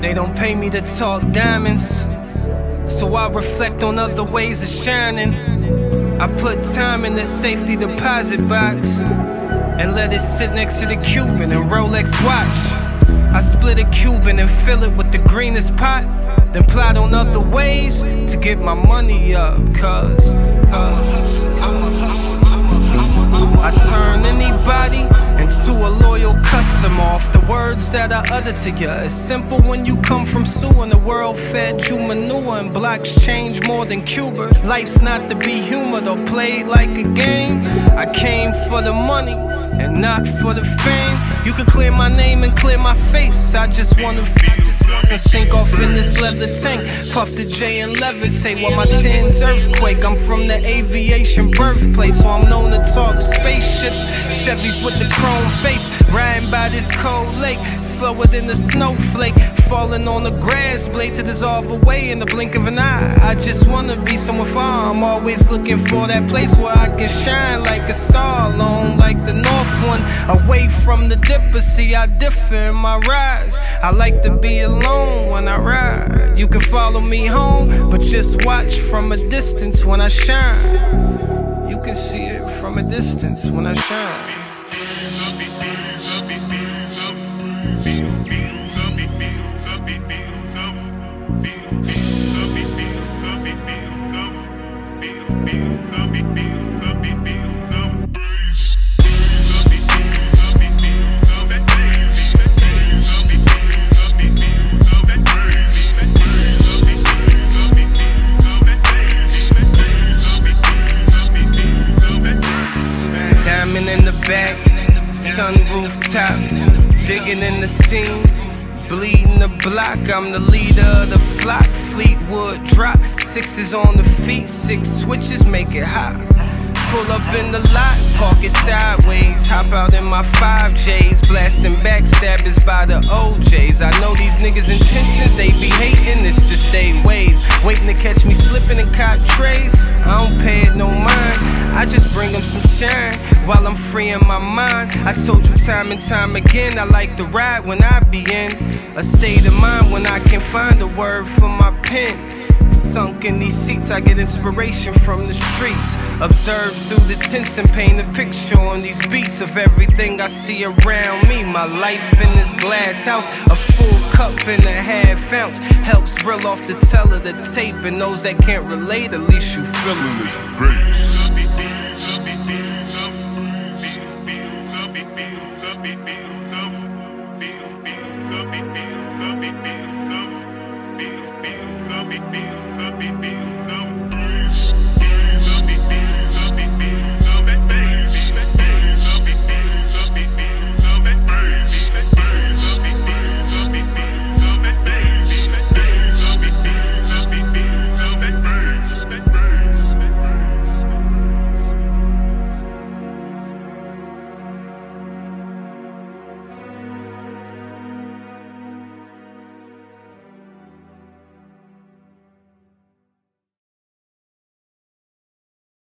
They don't pay me to talk diamonds, so I reflect on other ways of shining. I put time in the safety deposit box and let it sit next to the Cuban and Rolex watch. I split a Cuban and fill it with the greenest pot, then plot on other ways to get my money up. Cause, cause customer off the words that I utter to you. It's simple when you come from Sue and the world fed you manure and blocks change more than Cuba. Life's not to be humored or played like a game. I came for the money and not for the fame. You can clear my name and clear my face. I just wanna. And sink off in this leather tank. Puff the J and levitate while my tins earthquake. I'm from the aviation birthplace, so I'm known to talk spaceships. Chevys with the chrome face, riding by this cold lake, slower than the snowflake. Falling on the grass blade to dissolve away in the blink of an eye. I just wanna be somewhere far. I'm always looking for that place where I can shine like a star, alone like the north one. Away from the dipper, see I differ in my rise. I like to be alone when I ride. You can follow me home, but just watch from a distance when I shine. You can see it from a distance when I shine. Sun rooftop, digging in the scene, bleeding the block. I'm the leader of the flock. Fleetwood drop, sixes on the feet, six switches make it hot. Pull up in the lot, park it sideways. Hop out in my 5Js, blasting backstabbers by the O'Jays. I know these niggas' intentions, they be hating, it's just they ways. Waiting to catch me slipping in cot trays. I don't pay it no mind, I just bring them some shine while I'm freeing my mind. I told you time and time again, I like to ride when I be in a state of mind when I can find a word for my pen. Sunk in these seats, I get inspiration from the streets. Observe through the tints and paint a picture on these beats of everything I see around me. My life in this glass house, a full cup and a half ounce helps reel off the tell of the tape. And those that can't relate, at least you feeling this bass.